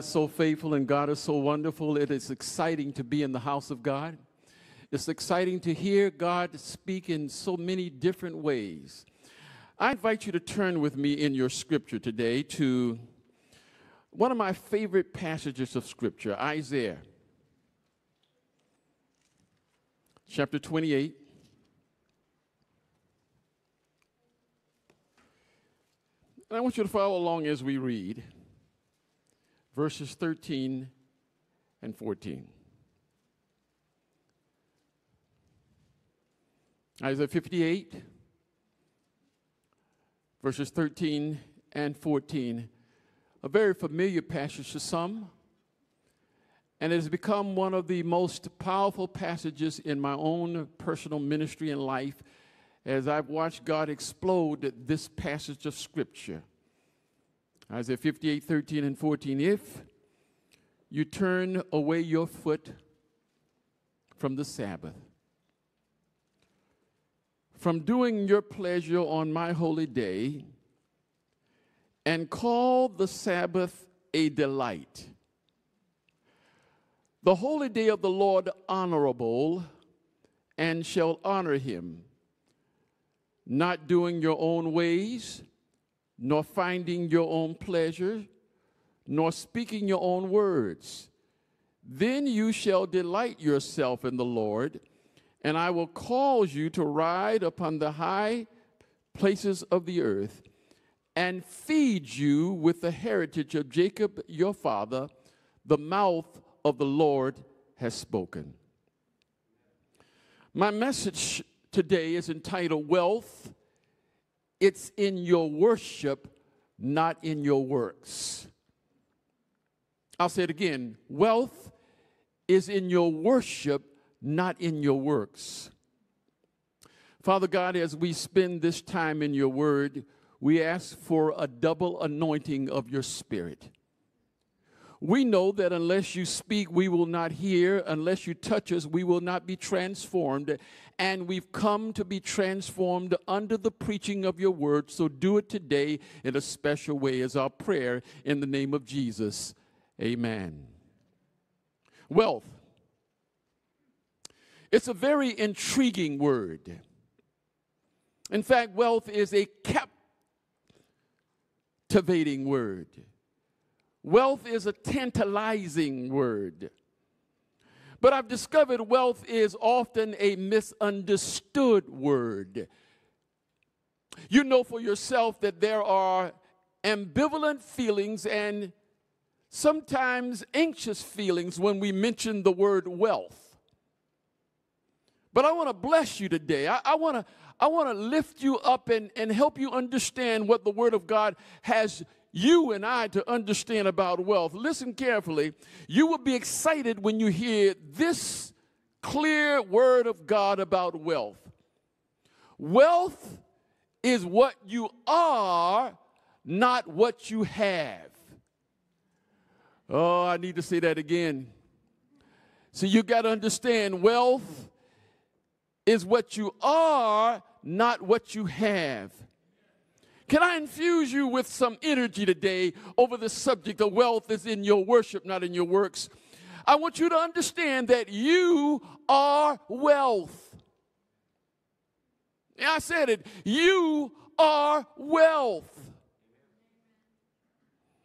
so faithful and God is so wonderful. It is exciting to be in the house of God. It's exciting to hear God speak in so many different ways. I invite you to turn with me in your scripture today to one of my favorite passages of scripture, Isaiah chapter 28. And I want you to follow along as we read verses 13 and 14. Isaiah 58, verses 13 and 14. A very familiar passage to some, and it has become one of the most powerful passages in my own personal ministry and life as I've watched God explode this passage of Scripture. Isaiah 58, 13 and 14. If you turn away your foot from the Sabbath, from doing your pleasure on my holy day, and call the Sabbath a delight, the holy day of the Lord honorable, and shall honor him, not doing your own ways nor finding your own pleasure, nor speaking your own words. Then you shall delight yourself in the Lord, and I will cause you to ride upon the high places of the earth, and feed you with the heritage of Jacob your father. The mouth of the Lord has spoken. My message today is entitled Wealth it's in your worship, not in your works. I'll say it again wealth is in your worship, not in your works. Father God, as we spend this time in your word, we ask for a double anointing of your spirit. We know that unless you speak, we will not hear. Unless you touch us, we will not be transformed. And we've come to be transformed under the preaching of your word. So do it today in a special way as our prayer in the name of Jesus. Amen. Wealth. It's a very intriguing word. In fact, wealth is a captivating word. Wealth is a tantalizing word. But I've discovered wealth is often a misunderstood word. You know for yourself that there are ambivalent feelings and sometimes anxious feelings when we mention the word wealth. But I want to bless you today. I, I want to I want to lift you up and, and help you understand what the Word of God has you and I to understand about wealth. Listen carefully. You will be excited when you hear this clear word of God about wealth. Wealth is what you are, not what you have. Oh, I need to say that again. So you got to understand wealth is what you are, not what you have. Can I infuse you with some energy today over the subject of wealth is in your worship, not in your works? I want you to understand that you are wealth. Yeah, I said it. You are wealth.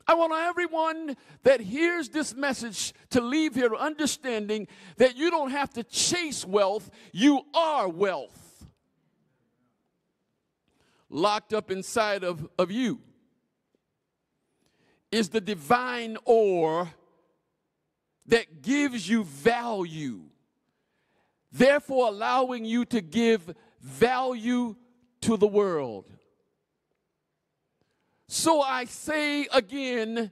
I want everyone that hears this message to leave here understanding that you don't have to chase wealth, you are wealth locked up inside of, of you is the divine ore that gives you value, therefore, allowing you to give value to the world. So I say again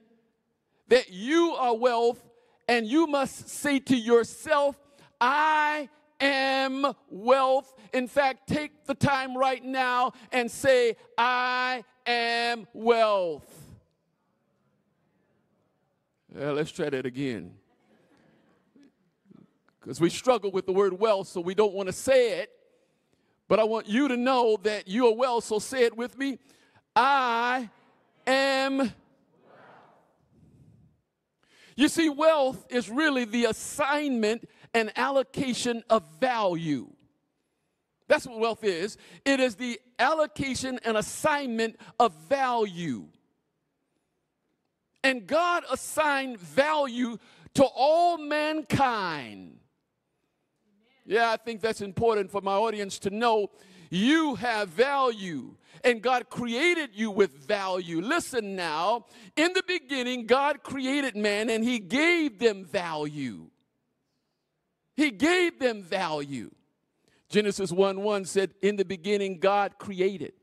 that you are wealth, and you must say to yourself, I am wealth. In fact, take the time right now and say, I am wealth. Yeah, let's try that again. Because we struggle with the word wealth, so we don't want to say it. But I want you to know that you are well, so say it with me. I am. You see, wealth is really the assignment and allocation of value. That's what wealth is. It is the allocation and assignment of value. And God assigned value to all mankind. Yeah, I think that's important for my audience to know. You have value, and God created you with value. Listen now, in the beginning, God created man and he gave them value. He gave them value. Genesis 1 1 said, In the beginning, God created.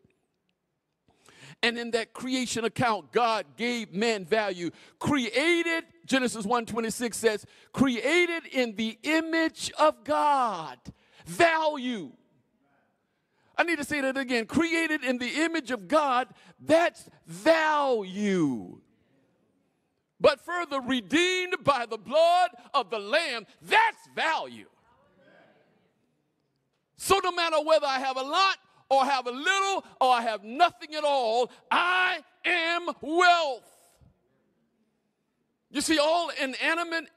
And in that creation account, God gave man value. Created, Genesis 1 26 says, created in the image of God. Value. I need to say that again. Created in the image of God, that's value. But further, redeemed by the blood of the Lamb, that's value. So no matter whether I have a lot or have a little or I have nothing at all, I am wealth. You see, all inanimate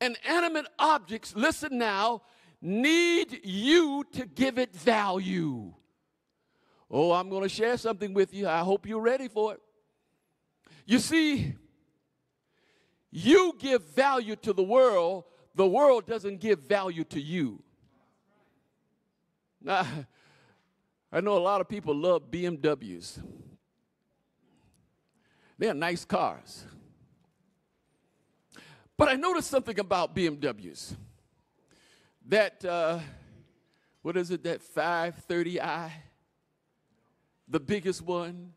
inanimate objects, listen now, need you to give it value. Oh, I'm going to share something with you. I hope you're ready for it. You see, you give value to the world, the world doesn't give value to you. Now, I know a lot of people love BMWs. They're nice cars. But I noticed something about BMWs. That, uh, what is it, that 530i? The biggest one.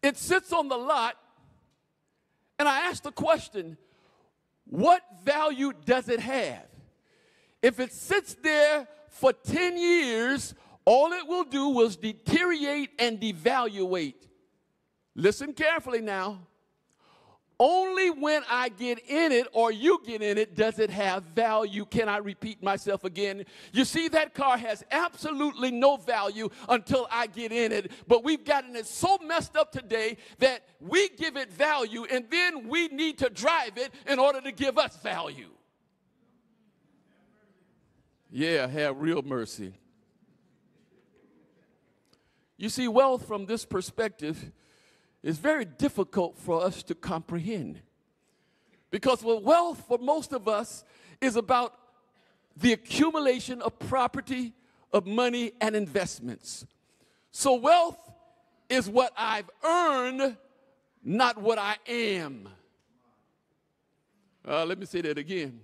It sits on the lot, and I asked the question what value does it have? If it sits there for 10 years, all it will do is deteriorate and devaluate. Listen carefully now. Only when I get in it or you get in it does it have value. Can I repeat myself again? You see, that car has absolutely no value until I get in it. But we've gotten it so messed up today that we give it value and then we need to drive it in order to give us value. Yeah, have real mercy. You see, wealth from this perspective is very difficult for us to comprehend. Because well, wealth for most of us is about the accumulation of property, of money, and investments. So, wealth is what I've earned, not what I am. Uh, let me say that again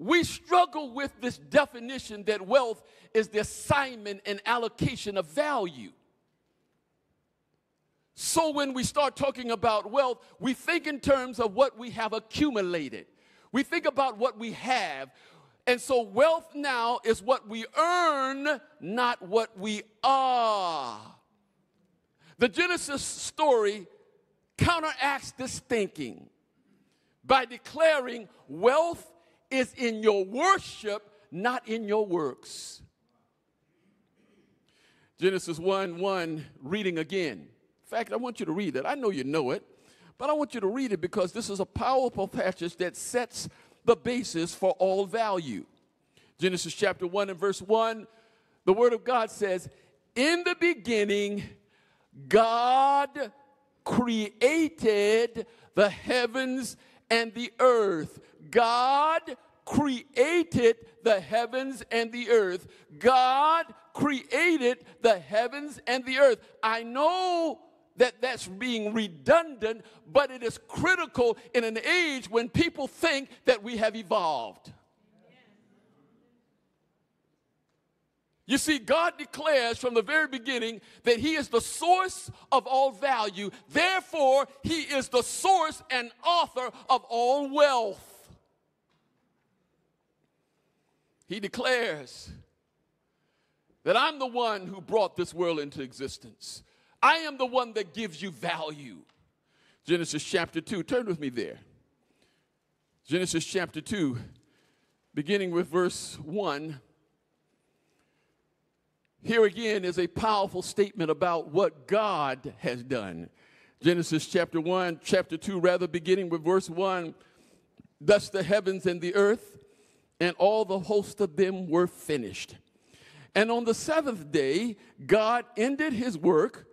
we struggle with this definition that wealth is the assignment and allocation of value. So when we start talking about wealth, we think in terms of what we have accumulated. We think about what we have. And so wealth now is what we earn, not what we are. The Genesis story counteracts this thinking by declaring wealth is in your worship, not in your works. Genesis 1 1, reading again. Fact, I want you to read it. I know you know it, but I want you to read it because this is a powerful passage that sets the basis for all value. Genesis chapter 1 and verse 1, the Word of God says, In the beginning, God created the heavens and the earth. God created the heavens and the earth. God created the heavens and the earth. I know that that's being redundant, but it is critical in an age when people think that we have evolved. You see, God declares from the very beginning that He is the source of all value. Therefore, He is the source and author of all wealth. He declares that I'm the one who brought this world into existence. I am the one that gives you value. Genesis chapter 2, turn with me there. Genesis chapter 2, beginning with verse 1. Here again is a powerful statement about what God has done. Genesis chapter 1, chapter 2, rather, beginning with verse 1 Thus the heavens and the earth and all the host of them were finished. And on the seventh day, God ended his work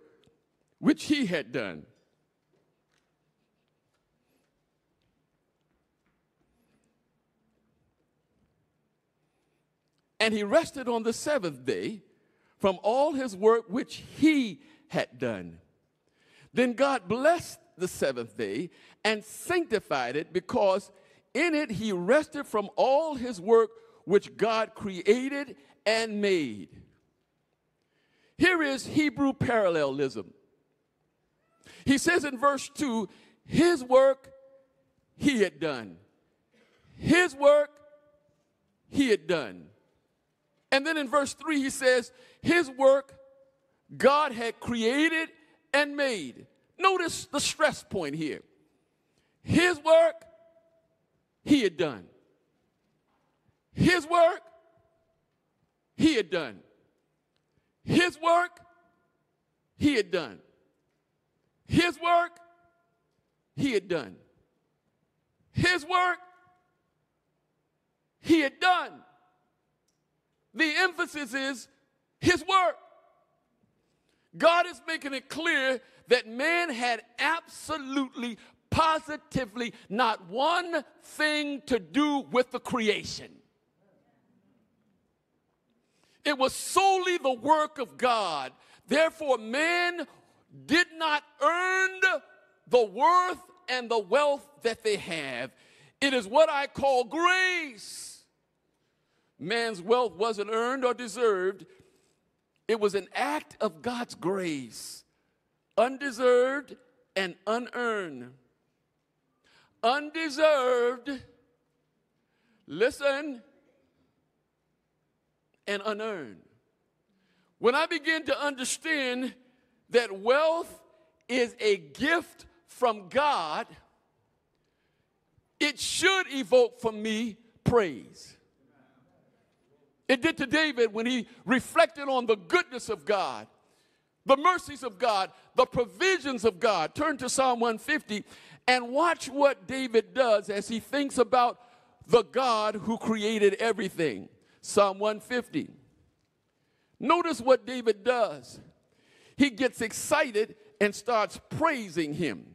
which he had done. And he rested on the seventh day from all his work which he had done. Then God blessed the seventh day and sanctified it because in it he rested from all his work which God created and made. Here is Hebrew parallelism. He says in verse 2 his work he had done. His work he had done. And then in verse 3 he says his work God had created and made. Notice the stress point here. His work he had done. His work he had done. His work he had done. His work he had done. His work he had done. The emphasis is his work. God is making it clear that man had absolutely, positively not one thing to do with the creation. It was solely the work of God. Therefore, man did not earn the worth and the wealth that they have. It is what I call grace. Man's wealth wasn't earned or deserved, it was an act of God's grace, undeserved and unearned. Undeserved, listen, and unearned. When I begin to understand that wealth is a gift from God, it should evoke from me praise. It did to David when he reflected on the goodness of God, the mercies of God, the provisions of God. Turn to Psalm 150 and watch what David does as he thinks about the God who created everything. Psalm 150. Notice what David does. He gets excited and starts praising him.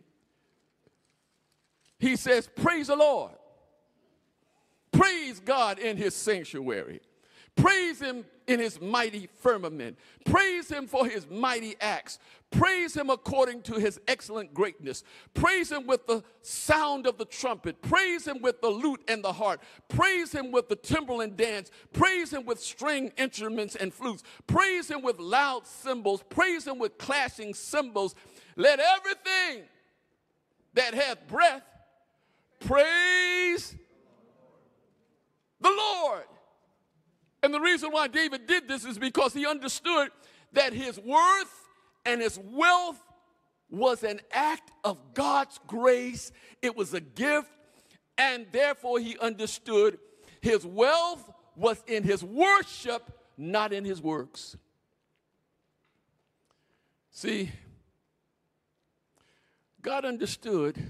He says, Praise the Lord. Praise God in his sanctuary. Praise him in his mighty firmament. Praise him for his mighty acts. Praise him according to his excellent greatness. Praise him with the sound of the trumpet. Praise him with the lute and the harp. Praise him with the timbrel and dance. Praise him with string instruments and flutes. Praise him with loud cymbals. Praise him with clashing cymbals. Let everything that hath breath praise the Lord. And the reason why David did this is because he understood that his worth and his wealth was an act of God's grace, it was a gift, and therefore he understood his wealth was in his worship, not in his works. See, God understood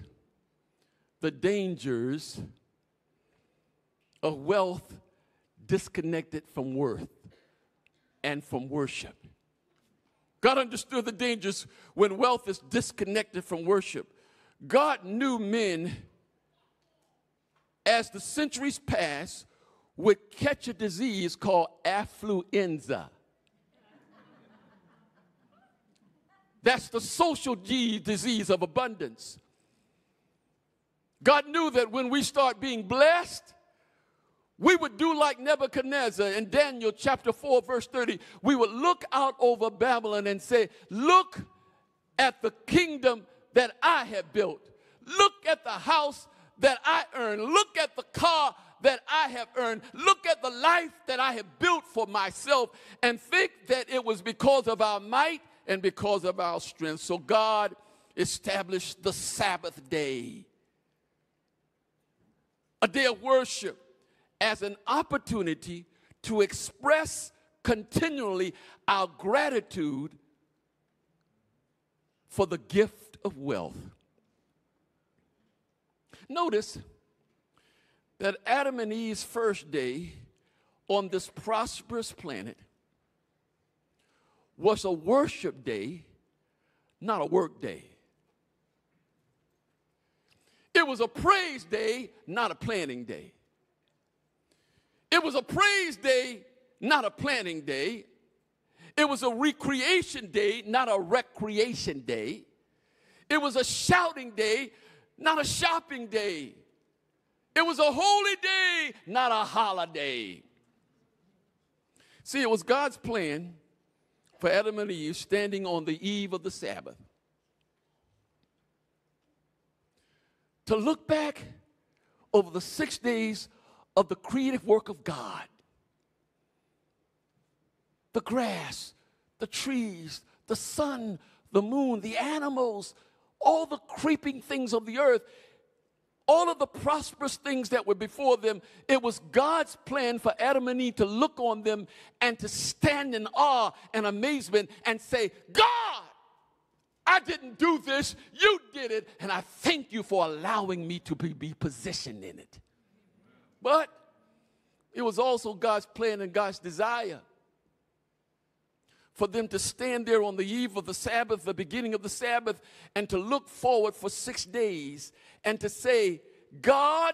the dangers of wealth disconnected from worth and from worship. God understood the dangers when wealth is disconnected from worship. God knew men as the centuries passed would catch a disease called affluenza. That's the social disease of abundance. God knew that when we start being blessed, we would do like Nebuchadnezzar in Daniel chapter 4, verse 30. We would look out over Babylon and say, Look at the kingdom that I have built. Look at the house that I earned. Look at the car that I have earned. Look at the life that I have built for myself and think that it was because of our might and because of our strength. So God established the Sabbath day, a day of worship as an opportunity to express continually our gratitude for the gift of wealth. Notice that Adam and Eve's first day on this prosperous planet was a worship day, not a work day. It was a praise day, not a planning day. It was a praise day, not a planning day. It was a recreation day, not a recreation day. It was a shouting day, not a shopping day. It was a holy day, not a holiday. See, it was God's plan for Adam and Eve standing on the eve of the Sabbath to look back over the six days of the creative work of God. The grass, the trees, the sun, the moon, the animals, all the creeping things of the earth, all of the prosperous things that were before them, it was God's plan for Adam and Eve to look on them and to stand in awe and amazement and say, God, I didn't do this, you did it, and I thank you for allowing me to be, be positioned in it. But it was also God's plan and God's desire for them to stand there on the eve of the Sabbath, the beginning of the Sabbath, and to look forward for six days and to say, God,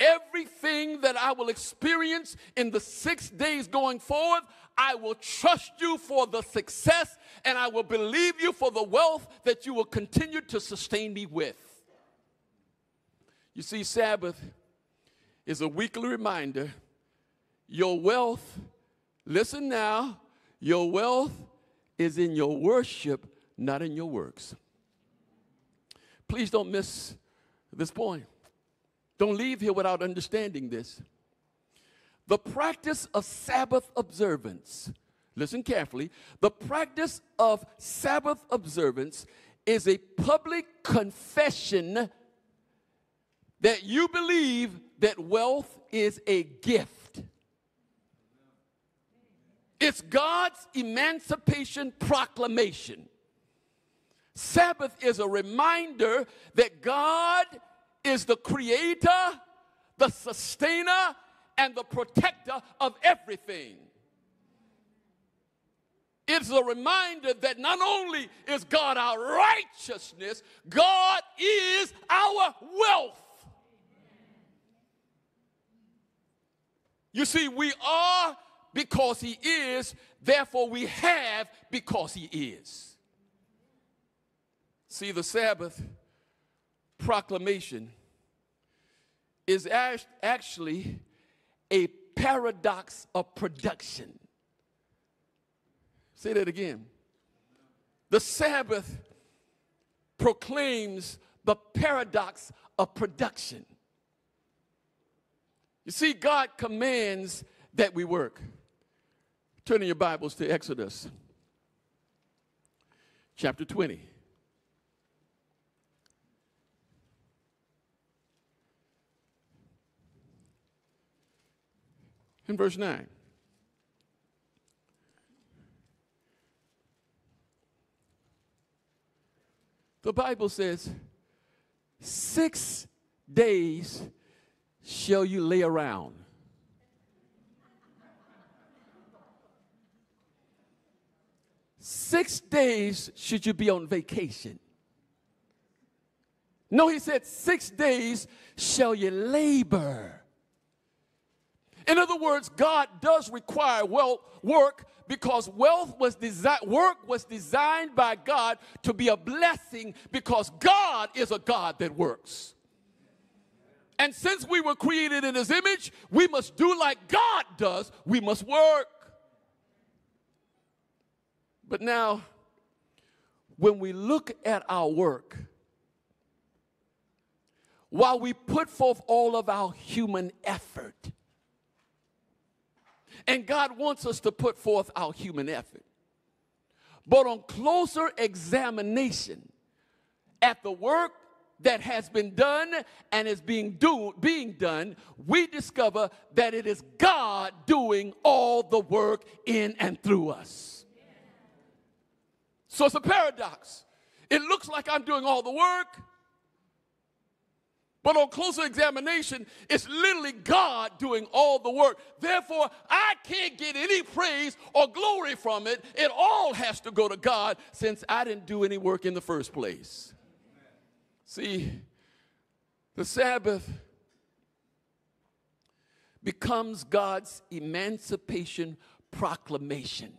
everything that I will experience in the six days going forward, I will trust you for the success and I will believe you for the wealth that you will continue to sustain me with. You see, Sabbath is a weekly reminder your wealth, listen now, your wealth is in your worship, not in your works. Please don't miss this point. Don't leave here without understanding this. The practice of Sabbath observance, listen carefully, the practice of Sabbath observance is a public confession that you believe that wealth is a gift. It's God's emancipation proclamation. Sabbath is a reminder that God is the creator, the sustainer, and the protector of everything. It's a reminder that not only is God our righteousness, God is our wealth. You see, we are because He is, therefore we have because He is. See, the Sabbath proclamation is actually a paradox of production. Say that again. The Sabbath proclaims the paradox of production. You see, God commands that we work. Turn in your Bibles to Exodus chapter 20. In verse 9. The Bible says, Six days shall you lay around. Six days should you be on vacation. No, he said, Six days shall you labor. In other words, God does require wealth, work because wealth was designed, work was designed by God to be a blessing because God is a God that works. And since we were created in his image, we must do like God does. We must work. But now, when we look at our work, while we put forth all of our human effort, and God wants us to put forth our human effort. But on closer examination at the work that has been done and is being do, being done, we discover that it is God doing all the work in and through us. So it's a paradox. It looks like I'm doing all the work. But on closer examination, it's literally God doing all the work. Therefore, I can't get any praise or glory from it. It all has to go to God since I didn't do any work in the first place. See, the Sabbath becomes God's emancipation proclamation.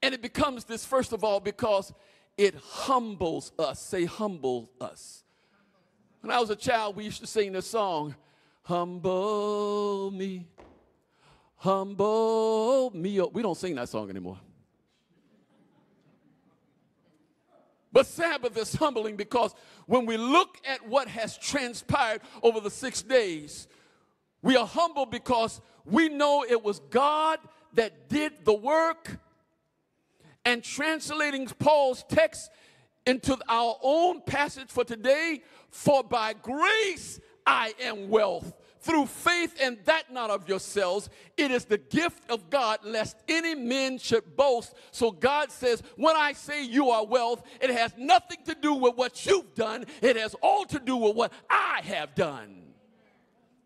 And it becomes this, first of all, because it humbles us. Say, humble us. When I was a child, we used to sing this song Humble me, humble me. We don't sing that song anymore. But Sabbath is humbling because when we look at what has transpired over the six days, we are humble because we know it was God that did the work and translating Paul's text into our own passage for today, for by grace I am wealth through faith and that not of yourselves. It is the gift of God, lest any man should boast. So God says, when I say you are wealth, it has nothing to do with what you've done, it has all to do with what I have done.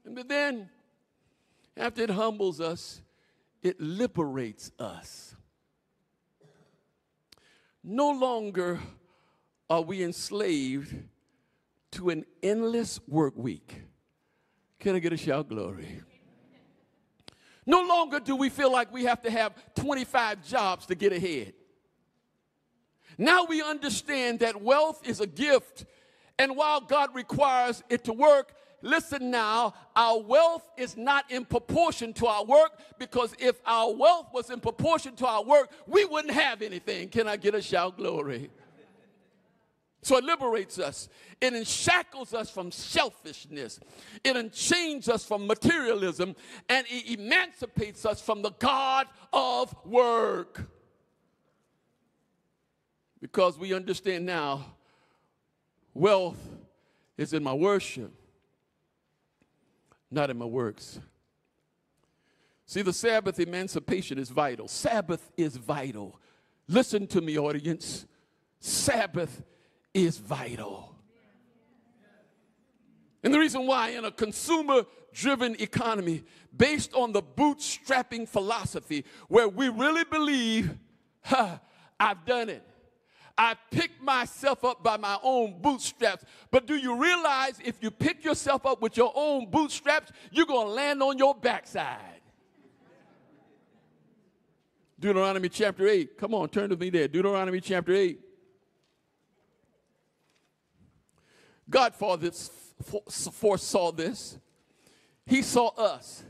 And then, after it humbles us, it liberates us. No longer are we enslaved to an endless work week. Can I get a shout glory? No longer do we feel like we have to have 25 jobs to get ahead. Now we understand that wealth is a gift, and while God requires it to work, listen now, our wealth is not in proportion to our work because if our wealth was in proportion to our work, we wouldn't have anything. Can I get a shout glory? So it liberates us. It enshackles us from selfishness. It enchains us from materialism. And it emancipates us from the God of work. Because we understand now wealth is in my worship not in my works. See, the Sabbath emancipation is vital. Sabbath is vital. Listen to me, audience. Sabbath is vital. And the reason why, in a consumer driven economy based on the bootstrapping philosophy, where we really believe, ha, I've done it. I picked myself up by my own bootstraps. But do you realize if you pick yourself up with your own bootstraps, you're going to land on your backside? Deuteronomy chapter 8. Come on, turn to me there. Deuteronomy chapter 8. God foresaw this. He saw us.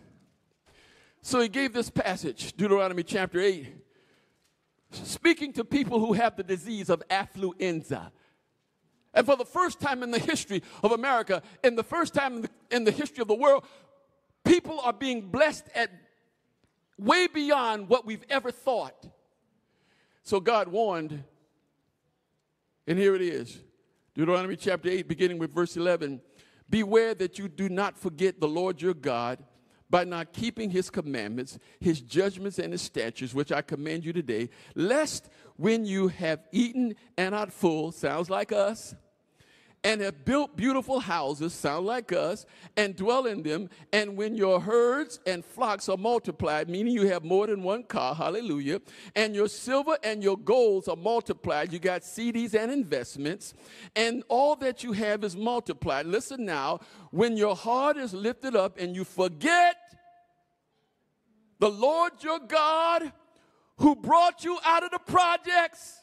So he gave this passage, Deuteronomy chapter 8 speaking to people who have the disease of affluenza. And for the first time in the history of America, in the first time in the, in the history of the world, people are being blessed at way beyond what we've ever thought. So God warned, and here it is Deuteronomy chapter 8, beginning with verse 11 Beware that you do not forget the Lord your God by not keeping his commandments, his judgments, and his statutes, which I command you today, lest when you have eaten and are full, sounds like us, and have built beautiful houses, sound like us, and dwell in them. And when your herds and flocks are multiplied, meaning you have more than one car, hallelujah, and your silver and your golds are multiplied, you got CDs and investments, and all that you have is multiplied. Listen now, when your heart is lifted up and you forget the Lord your God who brought you out of the projects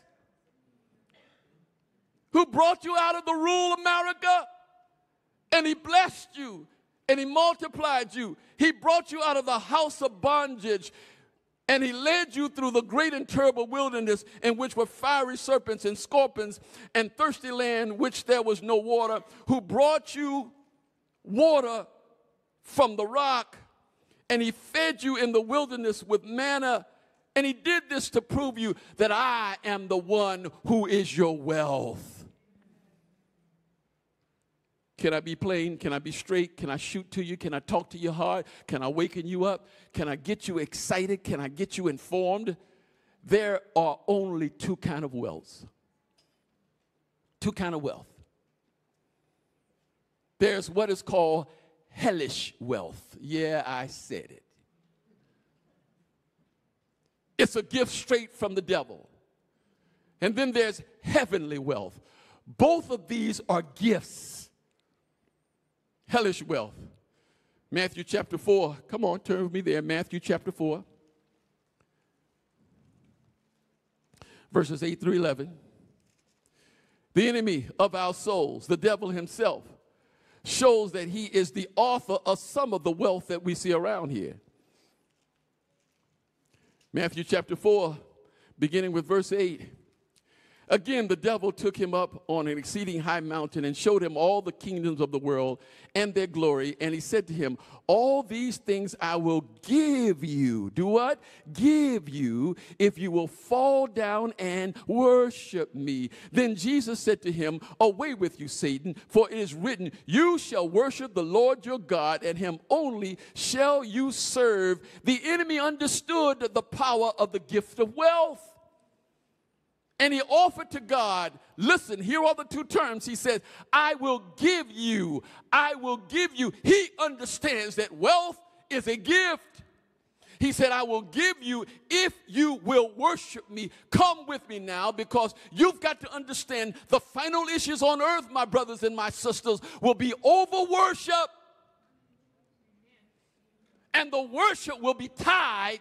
who brought you out of the rural America and he blessed you and he multiplied you. He brought you out of the house of bondage and he led you through the great and terrible wilderness in which were fiery serpents and scorpions and thirsty land which there was no water, who brought you water from the rock and he fed you in the wilderness with manna. And he did this to prove you that I am the one who is your wealth. Can I be plain? Can I be straight? Can I shoot to you? Can I talk to your heart? Can I waken you up? Can I get you excited? Can I get you informed? there are only two kind of wealth. Two kind of wealth. There's what is called hellish wealth. Yeah, I said it. It's a gift straight from the devil. And then there's heavenly wealth. Both of these are gifts. Hellish wealth. Matthew chapter 4. Come on, turn with me there. Matthew chapter 4. Verses 8 through 11. The enemy of our souls, the devil himself, shows that he is the author of some of the wealth that we see around here. Matthew chapter 4, beginning with verse 8. Again, the devil took him up on an exceeding high mountain and showed him all the kingdoms of the world and their glory. And he said to him, All these things I will give you. Do what? Give you if you will fall down and worship me. Then Jesus said to him, Away with you, Satan, for it is written, You shall worship the Lord your God, and him only shall you serve. The enemy understood the power of the gift of wealth. And he offered to God, listen, here are the two terms. He says, I will give you, I will give you. He understands that wealth is a gift. He said, I will give you if you will worship me. Come with me now because you've got to understand the final issues on earth, my brothers and my sisters, will be over worship. And the worship will be tied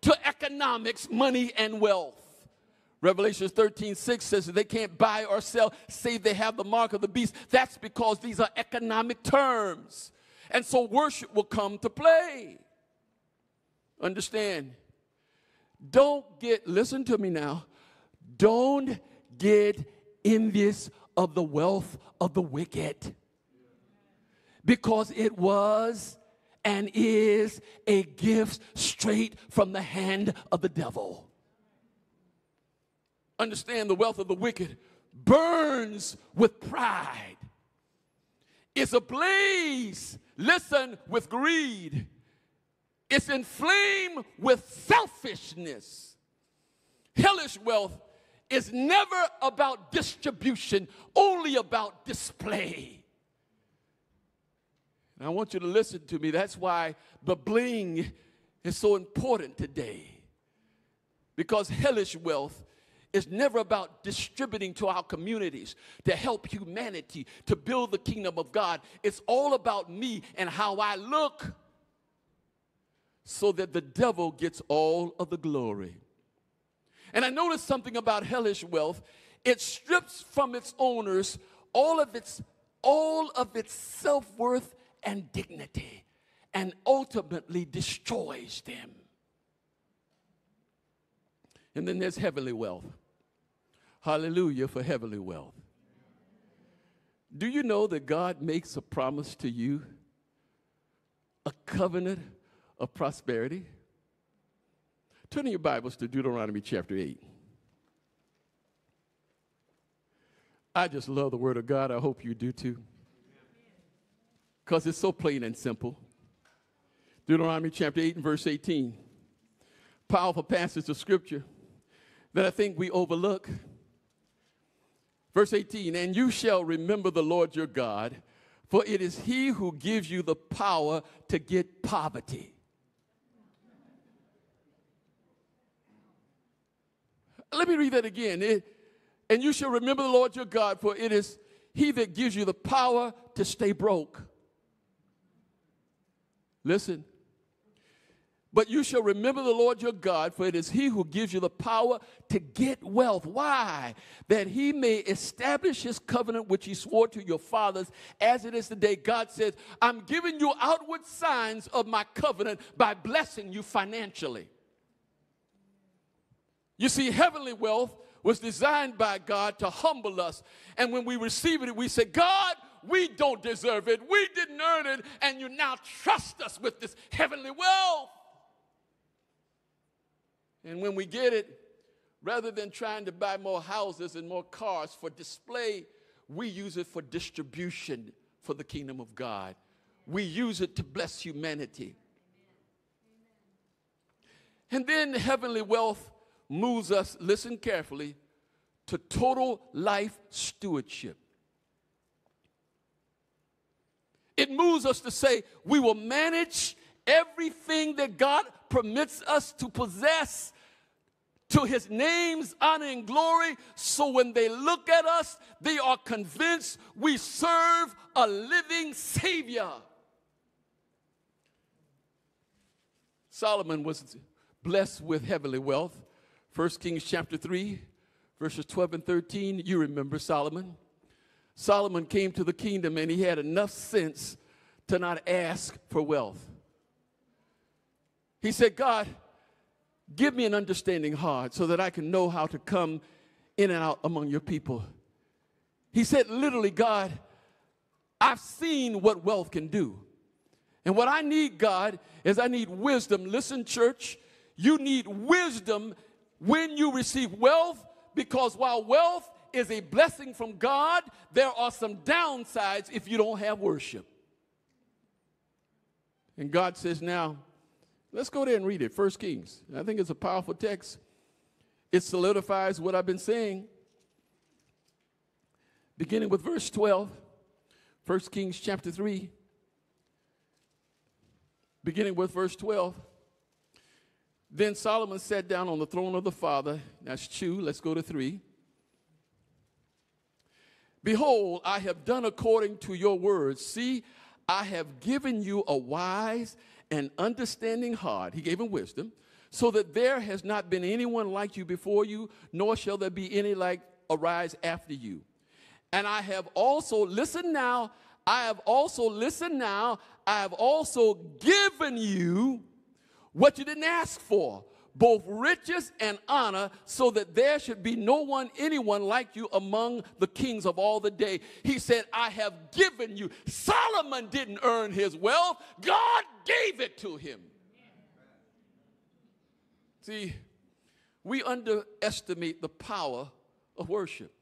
to economics, money, and wealth. Revelation 13, 6 says they can't buy or sell save they have the mark of the beast. That's because these are economic terms. And so worship will come to play. Understand? Don't get, listen to me now, don't get envious of the wealth of the wicked. Because it was and is a gift straight from the hand of the devil understand the wealth of the wicked burns with pride. It's ablaze, listen, with greed. It's inflamed with selfishness. Hellish wealth is never about distribution, only about display. And I want you to listen to me. That's why the bling is so important today. Because hellish wealth it's never about distributing to our communities to help humanity to build the kingdom of God. It's all about me and how I look so that the devil gets all of the glory. And I noticed something about hellish wealth. It strips from its owners all of its all of its self-worth and dignity and ultimately destroys them. And then there's heavenly wealth. Hallelujah for heavenly wealth. Do you know that God makes a promise to you? A covenant of prosperity? Turn in your Bibles to Deuteronomy chapter 8. I just love the Word of God. I hope you do too. Because it's so plain and simple. Deuteronomy chapter 8 and verse 18. Powerful passage of Scripture that I think we overlook. Verse 18, and you shall remember the Lord your God, for it is he who gives you the power to get poverty. Let me read that again. It, and you shall remember the Lord your God, for it is he that gives you the power to stay broke. Listen, but you shall remember the Lord your God, for it is he who gives you the power to get wealth. Why? That he may establish his covenant which he swore to your fathers as it is today. God says, I'm giving you outward signs of my covenant by blessing you financially. You see, heavenly wealth was designed by God to humble us. And when we receive it, we say, God, we don't deserve it. We didn't earn it. And you now trust us with this heavenly wealth. And when we get it, rather than trying to buy more houses and more cars for display, we use it for distribution for the kingdom of God. We use it to bless humanity. And then heavenly wealth moves us, listen carefully, to total life stewardship. It moves us to say we will manage everything that God permits us to possess to his name's honor and glory. So when they look at us, they are convinced we serve a living Savior. Solomon was blessed with heavenly wealth. 1 Kings chapter 3, verses 12 and 13. You remember Solomon. Solomon came to the kingdom and he had enough sense to not ask for wealth. He said, God, give me an understanding heart so that I can know how to come in and out among your people. He said, literally, God, I've seen what wealth can do. And what I need, God, is I need wisdom. Listen, church, you need wisdom when you receive wealth because while wealth is a blessing from God, there are some downsides if you don't have worship. And God says, now, let's go there and read it. First Kings. I think it's a powerful text. It solidifies what I've been saying. Beginning with verse 12, 1 Kings chapter 3 beginning with verse 12. Then Solomon sat down on the throne of the Father. That's two. Let's go to three. Behold, I have done according to your words. See, I have given you a wise and understanding heart. He gave him wisdom, so that there has not been anyone like you before you, nor shall there be any like arise after you. And I have also, listen now, I have also, listen now, I have also given you what you didn't ask for, both riches and honor, so that there should be no one, anyone like you among the kings of all the day. He said, I have given you. Solomon didn't earn his wealth, God gave it to him. See, we underestimate the power of worship.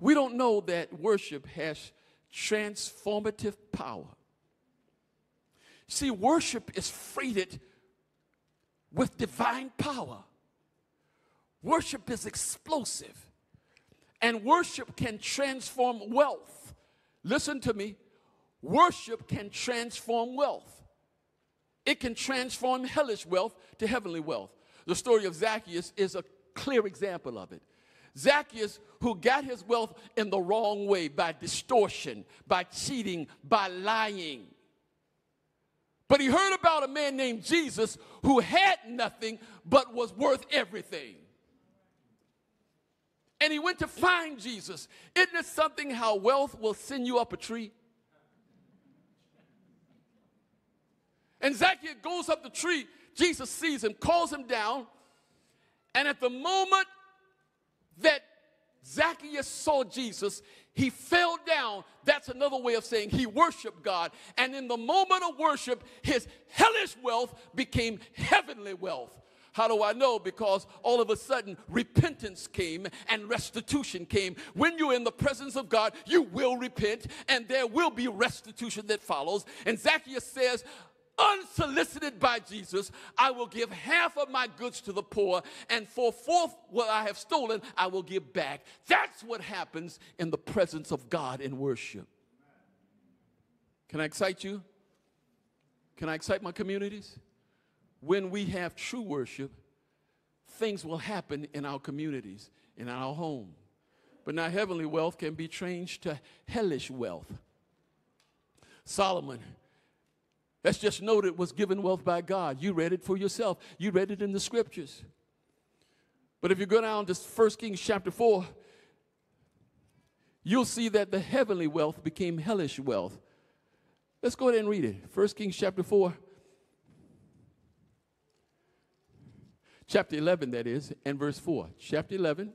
We don't know that worship has transformative power. See, worship is freighted with divine power. Worship is explosive, and worship can transform wealth. Listen to me worship can transform wealth, it can transform hellish wealth to heavenly wealth. The story of Zacchaeus is a clear example of it. Zacchaeus, who got his wealth in the wrong way by distortion, by cheating, by lying. But he heard about a man named Jesus who had nothing but was worth everything. And he went to find Jesus. Isn't it something how wealth will send you up a tree? And Zacchaeus goes up the tree. Jesus sees him, calls him down, and at the moment that Zacchaeus saw Jesus, he fell down. That's another way of saying he worshiped God. And in the moment of worship, his hellish wealth became heavenly wealth. How do I know? Because all of a sudden repentance came and restitution came. When you're in the presence of God, you will repent and there will be restitution that follows. And Zacchaeus says, unsolicited by Jesus, I will give half of my goods to the poor, and for fourth what I have stolen, I will give back. That's what happens in the presence of God in worship. Can I excite you? Can I excite my communities? When we have true worship, things will happen in our communities, in our home. But now, heavenly wealth can be changed to hellish wealth. Solomon Let's just note it was given wealth by God. You read it for yourself. You read it in the scriptures. But if you go down to 1 Kings chapter 4, you'll see that the heavenly wealth became hellish wealth. Let's go ahead and read it. 1 Kings chapter 4, chapter 11, that is, and verse 4. Chapter 11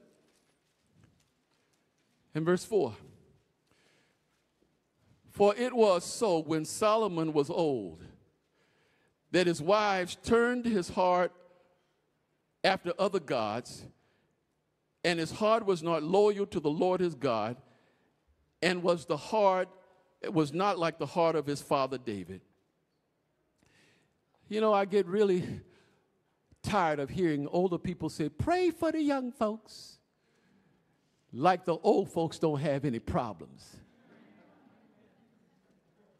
and verse 4. For it was so when Solomon was old that his wives turned his heart after other gods, and his heart was not loyal to the Lord his God, and was the heart, it was not like the heart of his father David. You know, I get really tired of hearing older people say, pray for the young folks. Like the old folks don't have any problems.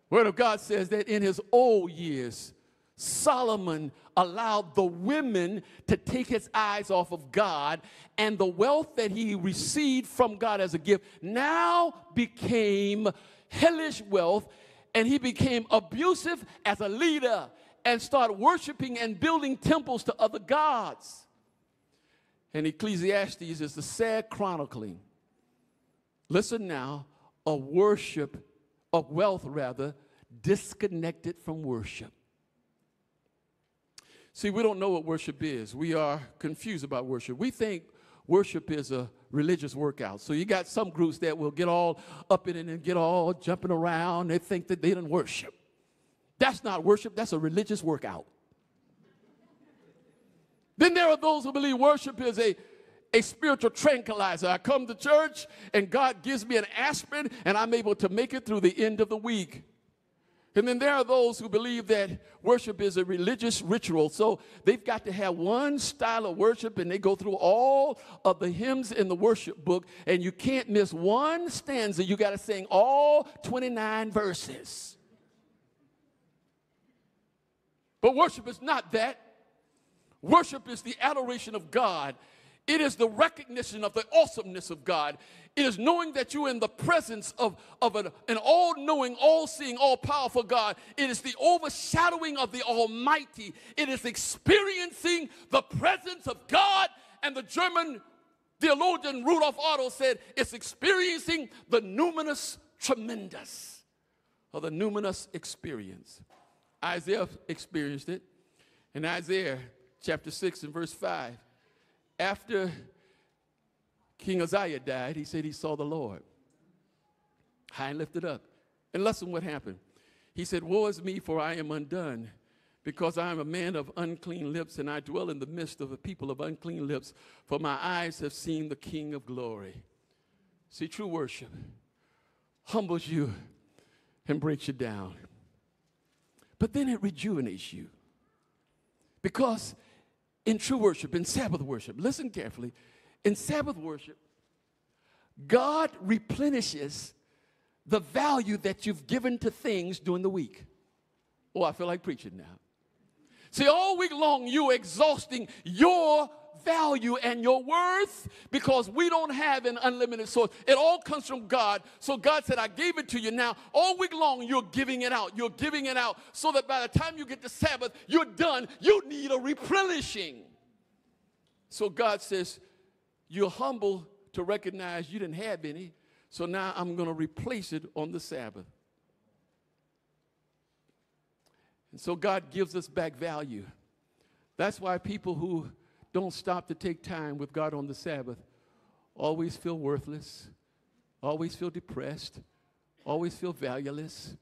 Word of God says that in his old years, Solomon allowed the women to take his eyes off of God, and the wealth that he received from God as a gift now became hellish wealth, and he became abusive as a leader and started worshiping and building temples to other gods. And Ecclesiastes is the sad chronicling. Listen now, a worship, wealth rather, disconnected from worship. See, we don't know what worship is. We are confused about worship. We think worship is a religious workout. So you got some groups that will get all up in it and get all jumping around. They think that they didn't worship. That's not worship, that's a religious workout. then there are those who believe worship is a, a spiritual tranquilizer. I come to church and God gives me an aspirin and I'm able to make it through the end of the week. And then there are those who believe that worship is a religious ritual. So they've got to have one style of worship and they go through all of the hymns in the worship book and you can't miss one stanza. You got to sing all 29 verses. But worship is not that. Worship is the adoration of God. It is the recognition of the awesomeness of God. It is knowing that you're in the presence of, of an, an all knowing, all seeing, all powerful God. It is the overshadowing of the Almighty. It is experiencing the presence of God. And the German theologian Rudolf Otto said it's experiencing the numinous tremendum, or the numinous experience. Isaiah experienced it in Isaiah chapter 6 and verse 5. After King Uzziah died, he said he saw the Lord high and lifted up. And listen what happened. He said, Woe is me, for I am undone, because I am a man of unclean lips, and I dwell in the midst of a people of unclean lips, for my eyes have seen the King of glory. See, true worship humbles you and breaks you down. But then it rejuvenates you. Because in true worship, in Sabbath worship, listen carefully, in Sabbath worship, God replenishes the value that you've given to things during the week. Oh, I feel like preaching now. See, all week long, you're exhausting your value and your worth because we don't have an unlimited source. It all comes from God. So God said, I gave it to you. Now, all week long, you're giving it out. You're giving it out so that by the time you get to Sabbath, you're done. You need a replenishing. So God says, you're humble to recognize you didn't have any, so now I'm going to replace it on the Sabbath. And so God gives us back value. That's why people who don't stop to take time with God on the Sabbath always feel worthless, always feel depressed, always feel valueless.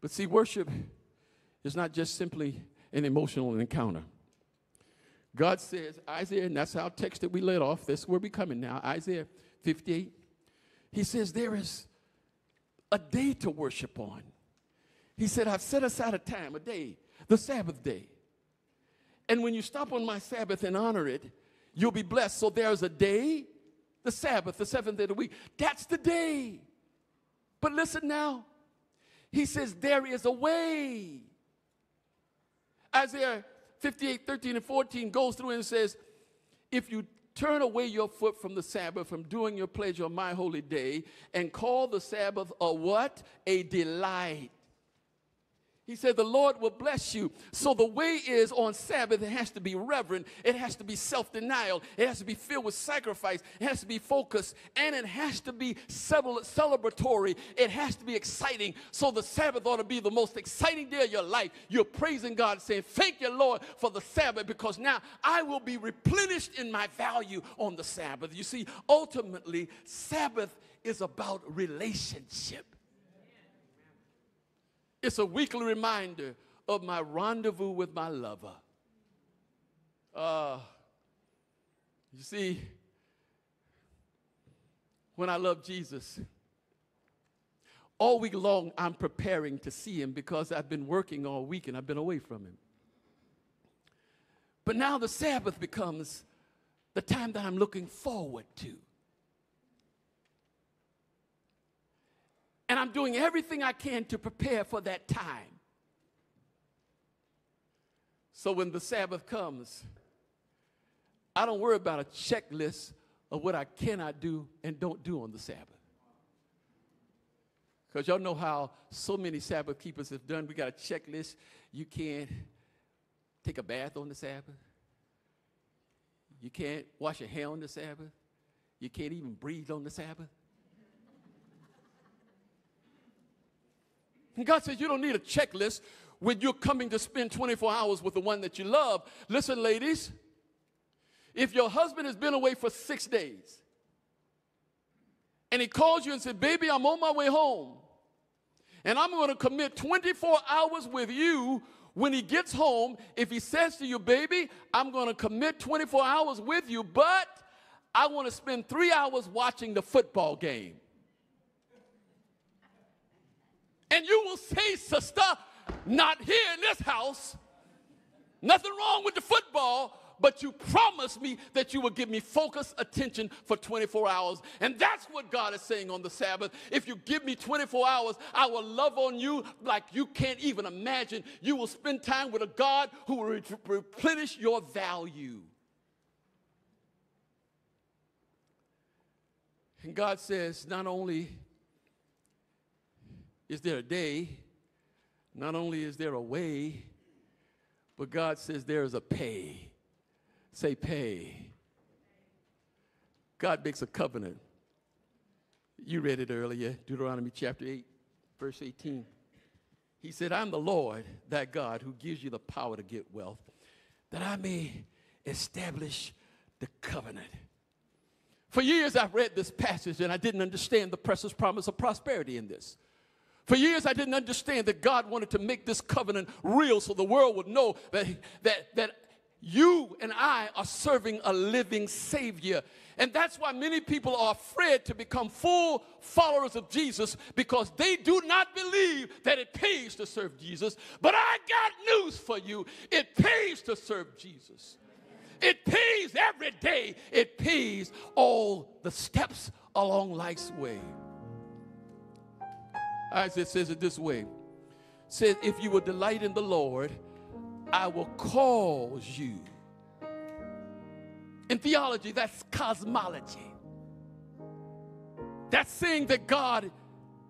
But see, worship is not just simply an emotional encounter. God says, Isaiah, and that's our text that we led off. That's where we're coming now. Isaiah 58. He says, There is a day to worship on. He said, I've set aside a time, a day, the Sabbath day. And when you stop on my Sabbath and honor it, you'll be blessed. So there's a day, the Sabbath, the seventh day of the week. That's the day. But listen now. He says, There is a way. Isaiah 58, 13, and 14 goes through and says, If you turn away your foot from the Sabbath, from doing your pleasure on my holy day, and call the Sabbath a what? A delight. He said, The Lord will bless you. So the way is on Sabbath, it has to be reverent, it has to be self denial, it has to be filled with sacrifice, it has to be focused, and it has to be celebratory, it has to be exciting. So the Sabbath ought to be the most exciting day of your life. You're praising God, saying, Thank you, Lord, for the Sabbath, because now I will be replenished in my value on the Sabbath. You see, ultimately, Sabbath is about relationship. It's a weekly reminder of my rendezvous with my lover. Uh, you see, when I love Jesus, all week long, I'm preparing to see him because I've been working all week and I've been away from him. But now the Sabbath becomes the time that I'm looking forward to. And I'm doing everything I can to prepare for that time. So when the Sabbath comes, I don't worry about a checklist of what I cannot do and don't do on the Sabbath. Because y'all know how so many Sabbath keepers have done. We got a checklist. You can't take a bath on the Sabbath. You can't wash your hair on the Sabbath. You can't even breathe on the Sabbath. God says you don't need a checklist when you're coming to spend 24 hours with the one that you love. Listen, ladies, if your husband has been away for six days and he calls you and says, Baby, I'm on my way home, and I'm going to commit 24 hours with you when he gets home, if he says to you, baby, I'm going to commit 24 hours with you, but I want to spend three hours watching the football game. And you will say, sister, not here in this house. Nothing wrong with the football, but you promised me that you would give me focused attention for 24 hours. And that's what God is saying on the Sabbath. If you give me 24 hours, I will love on you like you can't even imagine. You will spend time with a God who will replenish your value. And God says, not only is there a day, not only is there a way, but God says there is a pay. Say, pay. God makes a covenant. You read it earlier, Deuteronomy chapter 8, verse 18. He said, I'm the Lord, that God, who gives you the power to get wealth, that I may establish the covenant. For years, I've read this passage and I didn't understand the precious promise of prosperity in this. For years, I didn't understand that God wanted to make this covenant real so the world would know that, that, that you and I are serving a living Savior. And that's why many people are afraid to become full followers of Jesus because they do not believe that it pays to serve Jesus. But I got news for you it pays to serve Jesus. It pays every day, it pays all the steps along life's way. Isaiah says it this way. Says, if you will delight in the Lord, I will cause you. In theology, that's cosmology. That's saying that God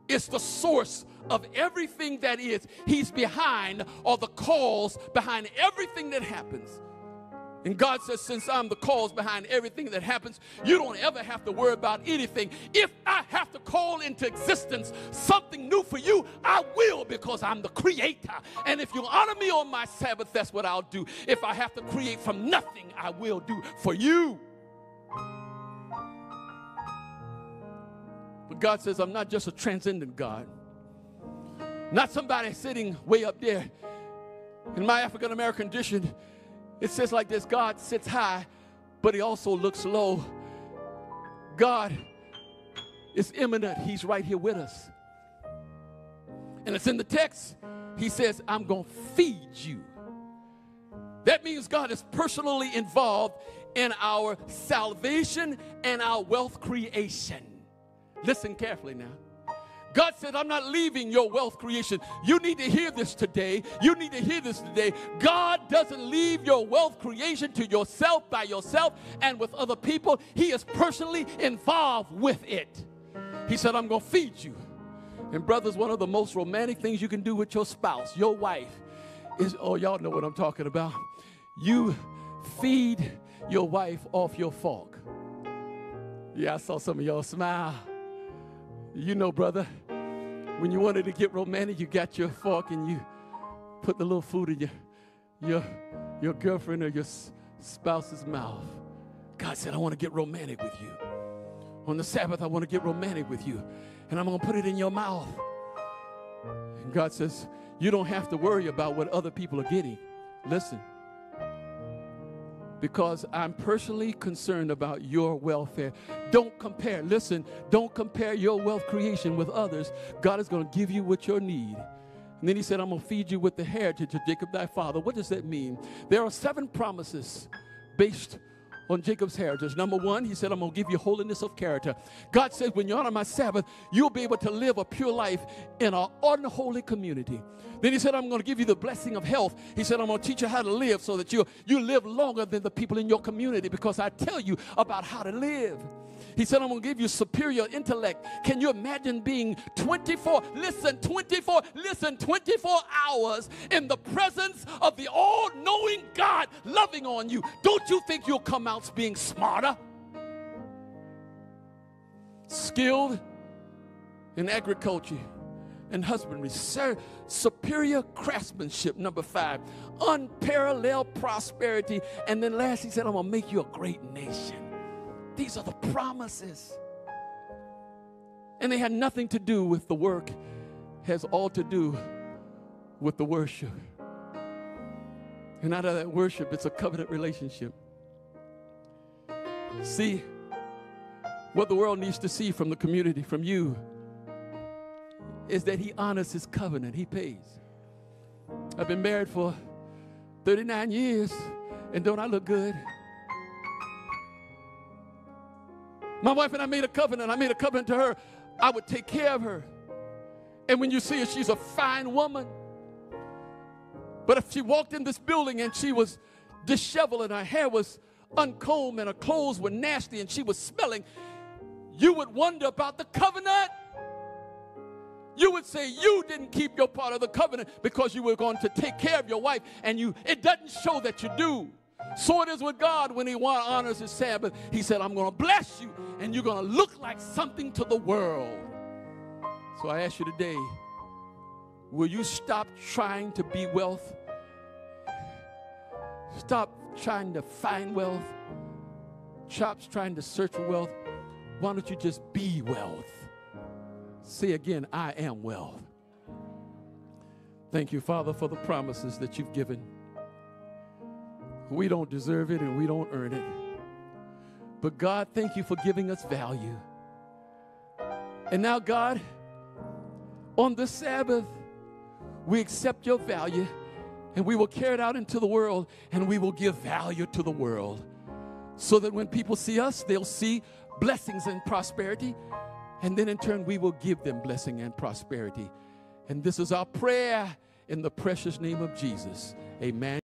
is the source of everything that is. He's behind or the cause behind everything that happens. And God says, since I'm the cause behind everything that happens, you don't ever have to worry about anything. If I have to call into existence something new for you, I will because I'm the creator. And if you honor me on my Sabbath, that's what I'll do. If I have to create from nothing, I will do for you. But God says, I'm not just a transcendent God, not somebody sitting way up there. In my African American tradition, it says like this God sits high, but he also looks low. God is immanent, he's right here with us. And it's in the text, he says, I'm going to feed you. That means God is personally involved in our salvation and our wealth creation. Listen carefully now. God said, I'm not leaving your wealth creation. You need to hear this today. You need to hear this today. God doesn't leave your wealth creation to yourself by yourself and with other people. He is personally involved with it. He said, I'm going to feed you. And, brothers, one of the most romantic things you can do with your spouse, your wife, is oh, y'all know what I'm talking about. You feed your wife off your fork. Yeah, I saw some of y'all smile. You know, brother, when you wanted to get romantic, you got your fork and you put the little food in your, your, your girlfriend or your spouse's mouth. God said, I want to get romantic with you. On the Sabbath, I want to get romantic with you. And I'm going to put it in your mouth. And God says, You don't have to worry about what other people are getting. Listen. Because I'm personally concerned about your welfare. Don't compare. Listen, don't compare your wealth creation with others. God is going to give you what you need. And then he said, I'm going to feed you with the heritage of Jacob thy father. What does that mean? There are seven promises based on Jacob's heritage. Number one, he said, I'm going to give you holiness of character. God said, when you honor my Sabbath, you'll be able to live a pure life in an unholy community. Then he said, I'm going to give you the blessing of health. He said, I'm going to teach you how to live so that you, you live longer than the people in your community because I tell you about how to live. He said, I'm going to give you superior intellect. Can you imagine being 24, listen, 24, listen, 24 hours in the presence of the all knowing God loving on you? Don't you think you'll come out being smarter? Skilled in agriculture and husbandry, superior craftsmanship, number five, unparalleled prosperity. And then last, he said, I'm going to make you a great nation. These are the promises. And they had nothing to do with the work, has all to do with the worship. And out of that worship, it's a covenant relationship. See, what the world needs to see from the community, from you, is that he honors his covenant, he pays. I've been married for 39 years, and don't I look good? My wife and I made a covenant. I made a covenant to her. I would take care of her. And when you see her, she's a fine woman. But if she walked in this building and she was disheveled and her hair was uncombed and her clothes were nasty and she was smelling, you would wonder about the covenant. You would say you didn't keep your part of the covenant because you were going to take care of your wife and you it doesn't show that you do. So it is with God when He honors His Sabbath. He said, I'm going to bless you and you're going to look like something to the world. So I ask you today will you stop trying to be wealth? Stop trying to find wealth. Stop trying to search for wealth. Why don't you just be wealth? Say again, I am wealth. Thank you, Father, for the promises that you've given. We don't deserve it and we don't earn it. But God, thank you for giving us value. And now, God, on the Sabbath, we accept your value and we will carry it out into the world and we will give value to the world so that when people see us, they'll see blessings and prosperity. And then in turn, we will give them blessing and prosperity. And this is our prayer in the precious name of Jesus. Amen.